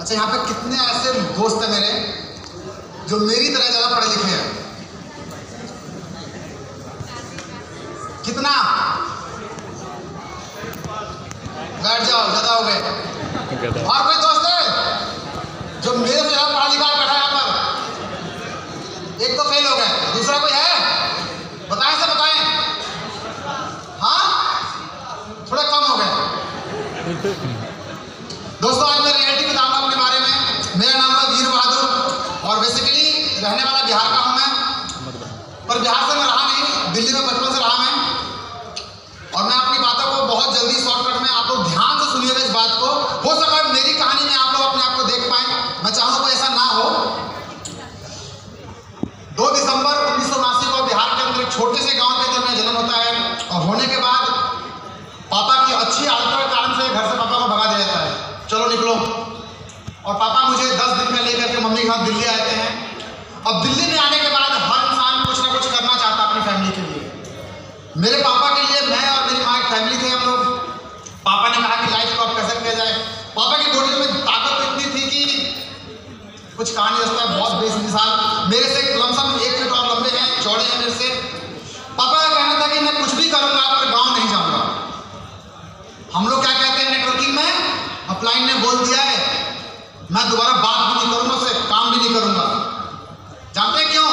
अच्छा यहाँ पे कितने ऐसे दोस्त हैं मेरे जो मेरी तरह ज़्यादा पढ़े लिखे हैं? कितना? बैठ जाओ ज़्यादा हो गए। और कोई दोस्त है जो मेरे से ज़्यादा पढ़ा लिखा बैठा है यहाँ पर? एक तो फेल हो गए दूसरा कोई है? बताएँ से बताएँ। हाँ? थोड़ा कम हो गए दोस्तों आज मैं रियलिटी बताऊँगा अपने बारे में मेरा नाम है वीर बहादुर और बेसिकली रहने वाला बिहार का हूँ मैं पर बिहार से मैं रहा नहीं, दिल्ली में बचपन से रहा मैं। और मैं अपनी बातों को बहुत जल्दी शॉर्टकट में, आप लोग ध्यान से सुनिएगा इस बात को। हो सका मेरी कहानी में आप लोग अपने आप को देख पाए। मैं चाहूँगा ऐसा ना हो। दो दिसंबर उन्नीस को बिहार के अंदर एक छोटे से गाँव के अंदर मेरा जन्म होता है। और होने के बाद पापा की अच्छी आदतों के कारण से घर से पापा को भगा दिया जाता है। चलो निकलो। और पापा मुझे दस दिन में लेकर के मम्मी के साथ दिल्ली आते हैं अब दिल्ली में आने के बाद हर इंसान कुछ ना कुछ करना चाहता अपनी फैमिली के लिए मेरे पापा के लिए मैं और मेरी माँ एक फैमिली थे हम लोग पापा ने कहा कि लाइफ को अब कैसे किया जाए पापा की बॉडी में ताकत इतनी थी कि कुछ कहानी है बहुत बेमिसाल मेरे से लमसम एक फीट और लंबे हैं, चौड़े हैं मेरे से। पापा का कहना था कि मैं कुछ भी करूँगा, पर गाँव नहीं जाऊँगा। हम लोग क्या कहते हैं नेटवर्किंग में? अपलाइन ने बोल दिया है, मैं दोबारा बात भी नहीं करूँगा उससे काम भी नहीं करूँगा। जानते क्यों?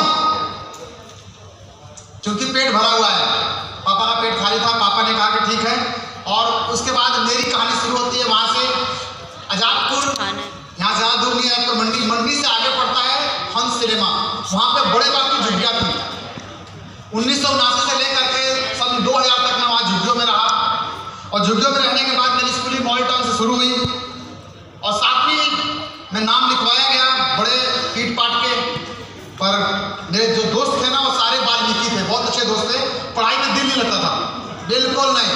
क्योंकि पेट भरा हुआ है। पापा का पेट खाली था, पापा ने कहा कि ठीक है। और उसके बाद मेरी कहानी शुरू होती है वहाँ से आजादपुर यहाँ से ज़्यादा दूर नहीं है तो मंडी मंडी से आगे पड़ता है हंस सिनेमा वहाँ पे बड़े बात की झुग्गियाँ थी। उन्नीस सौ उनासी से लेकर के सन 2000 तक मैं वहाँ झुग्गियों में रहा। और झुग्गियों में रहने के बाद मेरी स्कूलिंग टाउन से शुरू हुई। और सातवीं में नाम लिखवाया गया बड़े पीट पाट के। पर मेरे जो दोस्त थे ना, वो सारे वाल्मीकि थे, बहुत अच्छे दोस्त थे। पढ़ाई में दिल नहीं लगता था। बिल्कुल नहीं।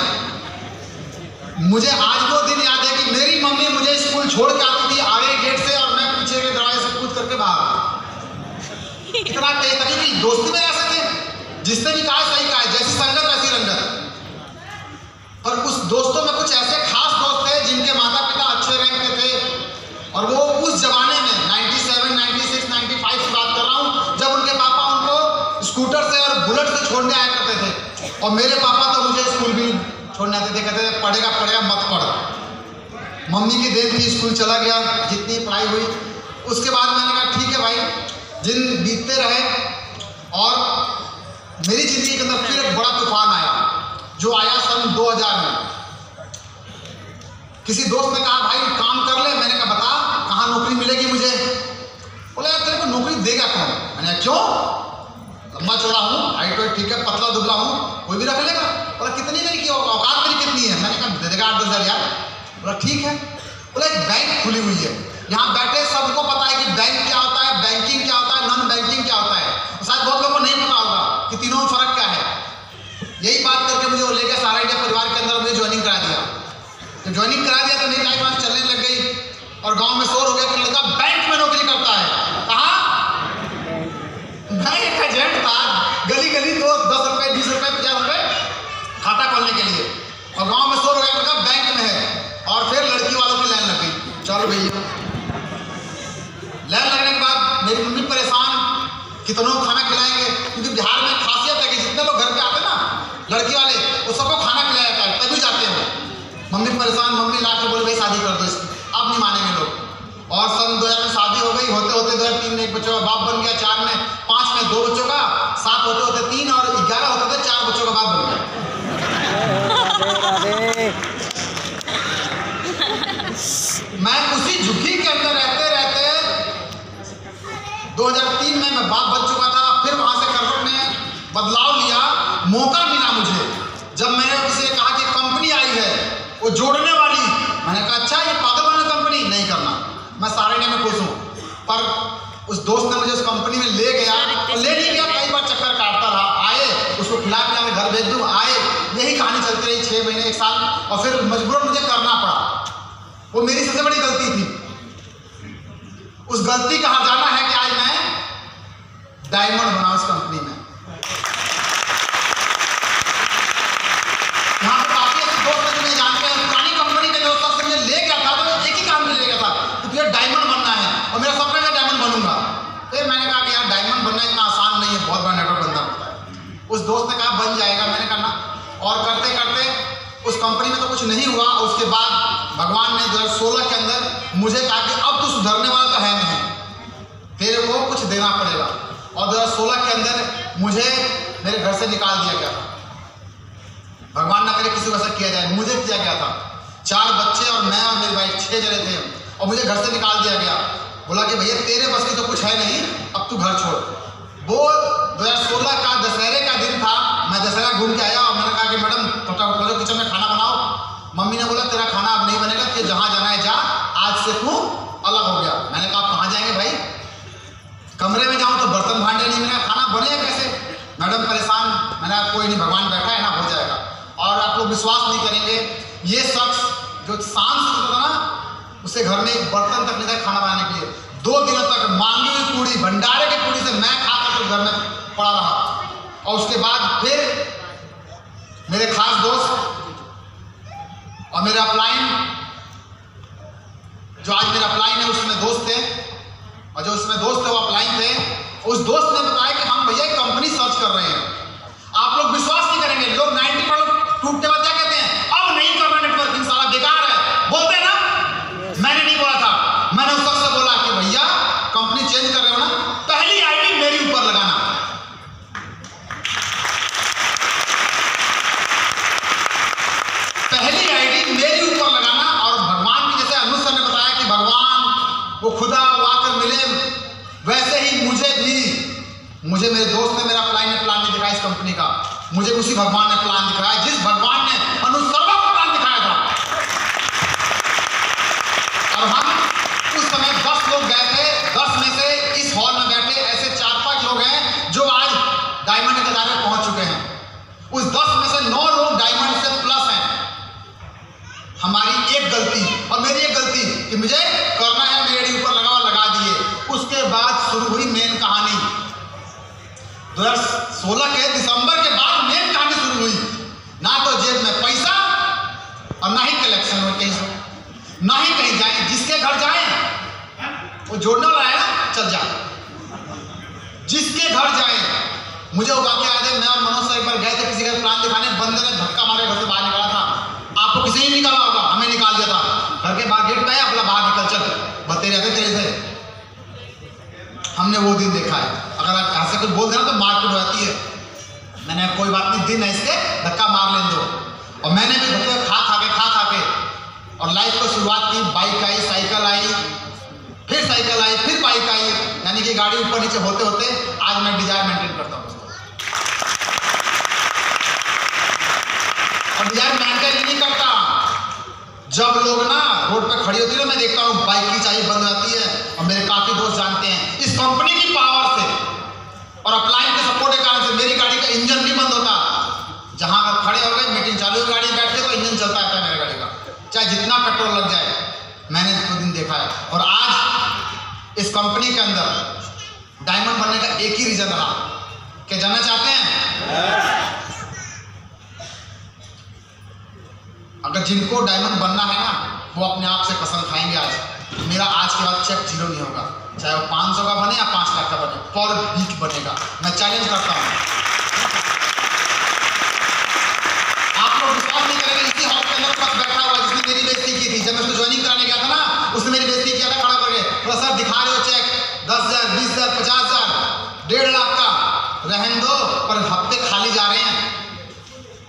मुझे आज वो दिन याद है कि मेरी मम्मी मुझे स्कूल छोड़ के आती थी आगे गेट से और मैं पीछे के दरवाजे से कूद करके बाहर इतना तेज था कि दोस्ती में ऐसे थे जिसने भी कहा सही कहा जैसी संगत वैसी रंगत। और उस दोस्तों में कुछ ऐसे खास दोस्त थे जिनके माता पिता अच्छे रैंक के थे और वो उस जमाने में 97, 96, 95 की बात कर रहा हूँ जब उनके पापा उनको स्कूटर से और बुलेट से छोड़ने आया करते थे। और मेरे पापा तो मुझे स्कूल भी छोड़ने आते थे कहते थे पढ़ेगा पढ़ेगा मत पढ़। मम्मी की देन थी स्कूल चला गया जितनी पढ़ाई हुई। उसके बाद मैंने दिन बीतते रहे और मेरी ज़िंदगी के अंदर फिर एक बड़ा तूफ़ान आया, जो आया सन 2000 में। किसी दोस्त ने कहा, भाई, काम कर ले। मैंने कहा, बता, कहाँ नौकरी मिलेगी मुझे? बोला, यार, तेरे को नौकरी देगा कौन? मैंने क्यों? लंबा चौड़ा हूँ हाइट वाइट ठीक है, पतला दुबला हूँ, कोई भी रख लेगा। बोला, कितनी मेरी की औकात मेरी कितनी है? मैंने कहा देगा आठ दस हज़ार यार। बोला, ठीक है। बोला, एक बैंक खुली हुई है। यहाँ बैठे सबको पता है कि बैंक क्या होता है बैंकिंग क्या होता है नॉन बैंकिंग क्या होता है। शायद बहुत लोगों को नहीं पता होगा कि तीनों में फ़र्क क्या है। यही बात करके मुझे वो लेकर सारा इंडिया परिवार के अंदर मुझे ज्वाइनिंग करा दिया। तो ज्वाइनिंग करा दिया तो मेरी लाइफ चलने लग गई और गाँव में शोर हो गया कि लड़का बैंक में नौकरी करता है कहा मैं एक एजेंट था गली गली तो दस रुपए बीस रुपए पचास रुपए खाता खोलने के लिए और गाँव में शोर हो गया लड़का बैंक में है और फिर लड़की वालों की लाइन लग गई चलो भैया लाइन लगने के बाद मेरी मम्मी परेशान कितनों को खाना खिलाएँगे? क्योंकि बिहार में खासियत है कि जितने लोग घर पे आते हैं ना लड़की वाले वो सबको खाना खिलाया जाता है तभी जाते हैं। मम्मी परेशान मम्मी ला के बोले भाई शादी कर दो इसकी। अब नहीं मानेंगे लोग। और सन 2000 में शादी हो गई होते होते दो तीन में एक बच्चों का बाप बन गया चार में पाँच में दो बच्चों का सात होते होते तीन और ग्यारह होते थे चार बच्चों का बाप बन गया। मैं उसी झुग्गी के अंदर रहते रहते 2003 में मैं बाप बन चुका था फिर वहाँ से करवट ने बदलाव लिया मौका मिला मुझे जब मैंने किसी ने कहा कि कंपनी आई है वो जोड़ने वाली मैंने कहा अच्छा ये पागल वाली कंपनी नहीं करना मैं सारे ने में खुश हूँ पर उस दोस्त ने मुझे उस कंपनी में ले गया ले नहीं गया कई बार चक्कर काटता रहा आए उसको खिला पिला घर भेज दूँ आए यही कहानी चलती रही छः महीने एक साल और फिर मजबूर मुझे करना पड़ा। वो मेरी सबसे बड़ी गलती थी। उस गलती का हर जाना है कि आज मैं डायमंड बना उस कंपनी में यहाँ पे काफ़ी अच्छे दोस्त हैं जो मुझे जानते हैं पुरानी कंपनी के जो सबसे मुझे ले गया था तो एक ही काम में ले गया था कि तुझे डायमंड दोस्त ने कहा बन जाएगा मैंने कहा ना और करते करते उस कंपनी में तो कुछ नहीं हुआ और उसके बाद भगवान ने 2016 के अंदर मुझे कहा कि अब तो सुधरने वाला तो है नहीं। तेरे को कुछ देना पड़ेगा। और 2016 के अंदर मुझे मेरे घर से निकाल दिया गया था। भगवान ना करे किसी ऐसा किया जाए, मुझे किया गया था। चार बच्चे और मैं और मेरी वाइफ छह जने थे। और मुझे घर से निकाल दिया गया। बोला कि भैया, तेरे बस की तो कुछ है नहीं, अब तू घर छोड़। वो 2016 का दशहरे का दिन था मैं दशहरा घूम के आया और मैंने कहा कि मैडम फटाफट किचन में खाना बनाओ मम्मी ने बोला तेरा खाना अब नहीं बनेगा कि जहाँ जाना है जा आज से तू अलग हो गया मैंने कहा कहाँ जाएँगे भाई कमरे में जाऊँ तो बर्तन भांडे नहीं मिला खाना बने कैसे मैडम परेशान मैंने कहा कोई नहीं भगवान बैठा है ना हो जाएगा और आप लोग विश्वास नहीं करेंगे ये शख्स जो शांत से था ना, उसे घर में एक बर्तन तक था खाना बनाने के लिए। दो दिनों तक मांगी हुई पूड़ी, भंडारे की पूड़ी से मैं खा कर घर में पड़ा रहा। और उसके बाद फिर मेरे खास दोस्त और मेरा अपलाइन, जो आज मेरा अपलाइन है, उसमें दोस्त थे। और जो उसमें दोस्त थे, वो अपलाइन थे। उस दोस्त ने बताया कि हम भैया कंपनी सर्च कर रहे हैं आप लोग विश्वास नहीं करेंगे लोग नाइनटी पर टूटते बाद क्या कहते हैं अब नहीं करना नेटवर्किंग सारा बेकार है बोलते हैं ना मैंने नहीं बोला था मैंने उस सबसे बोला कि भैया कंपनी चेंज कर रहे हो ना पहली आईडी मेरी ऊपर लगाना पहली आईडी मेरी ऊपर लगाना और भगवान की जैसे अनुज सर ने बताया कि भगवान वो खुदा वो आकर मिले। वैसे ही मुझे भी। मुझे मेरे दोस्त ने मेरा प्लान प्लान नहीं दिखाया इस कंपनी का। मुझे उसी भगवान ने प्लान दिखाया, जिस भगवान ने अनुज सर्मा को प्लान दिखाया था। और हम उस समय दस लोग गए थे। दस में से इस हॉल में बैठे ऐसे चार पाँच लोग हैं जो आज डायमंड के दायरे पहुँच चुके हैं। उस दस में से नौ लोग डायमंड से प्लस हैं। हमारी एक गलती और मेरी एक गलती कि मुझे करना है मेरे ऊपर लगा हुआ लगा दिए उसके बाद शुरू हुई मेन कहानी 2016 के दिसंबर के बाद मेन कहानी शुरू हुई। ना तो जेब में पैसा और ना ही कलेक्शन में कहीं ना ही कहीं जाए, जिसके घर जाए, वो जोड़ने वाला है ना, चल जाए जिसके घर जाए, मुझे वो वाक्य याद है, मैं और मनोज सर गए थे किसी का प्लान दिखाने, बंदर ने धक्का मारे घर से बाहर निकाला था। आपको किसी ने निकाला होगा, हमें निकाल दिया था। घर के बाहर गेट पे अपना बाहर निकल, चल। बते रहते तेरे से। हमने वो दिन देखा है। अगर आप ऐसे कुछ बोल देना तो मारपीट हो जाती है। मैंने कोई बात नहीं, दिन है इसके, धक्का मार लेने दो। और मैंने भी धक्के खा खा के, खा खा के, और लाइफ को शुरुआत की बाइक आई साइकिल आई, फिर साइकिल आई, फिर बाइक आई, यानी कि गाड़ी ऊपर नीचे होते होते आज मैं डिज़ायर मेंटेन करता हूँ और डिज़ायर मेंटेन नहीं करता। जब लोग ना रोड पर खड़ी होती है ना, मैं देखता हूँ बाइक की चाबी बंद जाती है, और मेरे काफ़ी दोस्त जानते हैं। इस कंपनी से और अपलाइन के सपोर्ट के कारण से मेरी गाड़ी का इंजन नहीं बंद होता। जहाँ अगर खड़े हो गए मीटिंग चालू गाड़ी बैठ के तो इंजन चलता रहता है मेरे गाड़ी का। चाहे जितना पेट्रोल लग जाए, मैंने दो दिन देखा है। और आज इस कंपनी के अंदर डायमंड बनने का एक ही रीजन रहा। क्या जानना चाहते हैं? अगर जिनको डायमंड बनना है ना, वो अपने आप से कसम खाएँगे आज। मेरा आज के बाद चेक ज़ीरो नहीं होगा। चाहे वो पाँच सौ का बने या पाँच लाख का बने पर वीक बनेगा। मैं चैलेंज करता हूँ। दिखा रहे हो चेक दस हज़ार, बीस हज़ार, पचास हज़ार, डेढ़ लाख का, रहन दो, पर हफ़्ते खाली जा रहे हैं।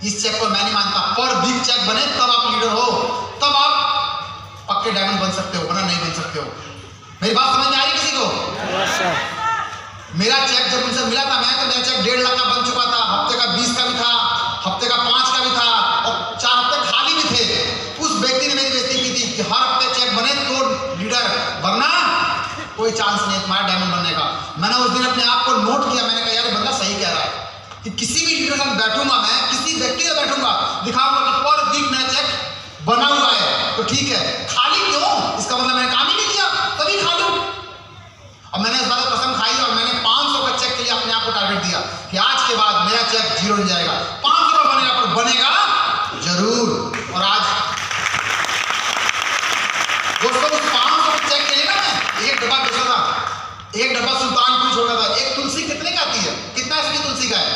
इस चेक को मैं नहीं मानता। पर बिग चेक बने, तब आप लीडर हो। तब आप पक्के डायमंड बन सकते हो, वरना नहीं बन सकते हो। मेरी बात समझ में आ रही किसी को? मेरा चेक जब मुझसे मिला था मैं तो मेरा चेक डेढ़ लाख का बन चुका था हफ़्ते का बीस का भी था हफ़्ते का पाँच का भी था और चार हफ़्ते खाली भी थे। उस व्यक्ति ने मेरी बेइज्जती की थी कि हर हफ़्ते चेक बने तो लीडर वरना कोई चांस नहीं है तुम्हारा डायमंड बनने का। मैंने उस दिन अपने आप को नोट किया मैंने कहा यार बंदा सही कह रहा है कि किसी भी लीडर के साथ बैठूँगा मैं किसी व्यक्ति से बैठूँगा दिखाऊँगा कि पर वीक मेरा चेक बना हुआ है तो ठीक है। खाली क्यों? इसका मतलब मैंने काम ही नहीं और मैंने इस बात कसम खाई और मैंने 500 का चेक के लिए अपने आप को टारगेट दिया कि आज के बाद मेरा चेक ज़ीरो नहीं जाएगा। 500 का बनेगा पर बनेगा, ज़रूर और आज दोस्तों उस 500 के चेक के लिए ना मैं एक डब्बा बेचा था एक डब्बा सुल्तानपुर छोड़ा था एक तुलसी कितने का आती है कितना इसकी तुलसी का है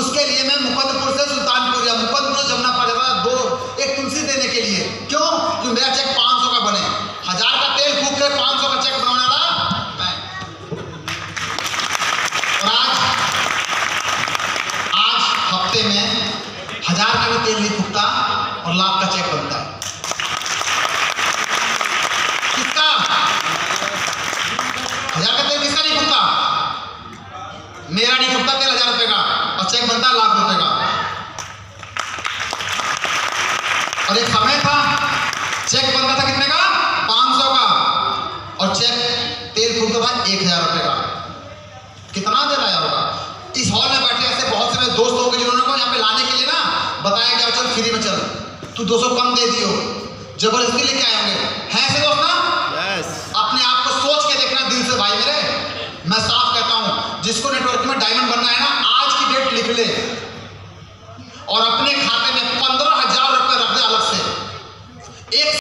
उसके लिए मैं मुकंदपुर से सुल्तानपुर या मुकंदपुर से जमुना पड़ जाता था दो एक तुलसी देने के लिए क्यों कि मेरा चेक 500 का बने हज़ार का तेल फूक कर 500 का चेक बनाने वाला मैं और आज आज हफ़्ते में हज़ार का भी तेल नहीं फूकता और लाख का चेक बनता है किसका हज़ार का तेल किसका नहीं फूकता मेरा नहीं फूकता तेल हज़ार रुपए का और चेक बनता है लाख रुपए का। और एक समय था चेक बनता था कितने का? पाँच सौ का। और चेक तेल फूकता था एक हज़ार रुपए का। कितना देर आया होगा? इस हॉल में बैठे ऐसे बहुत से मेरे दोस्त होंगे जिन्होंने को यहाँ पे लाने के लिए ना बताया कि चल फ्री में चल। तू 200 कम दे दियो। ज़बरदस्ती लेके आए होंगे। हैं ऐसे दोस्त ना? यस अपने आप को सोच के देखना दिल से भाई मेरे। मैं साफ़ हूँ जिसको नेटवर्क में डायमंड बनना है ना, आज की डेट लिख ले। और अपने खाते में पंद्रह हज़ार रुपए रख दे अलग से। एक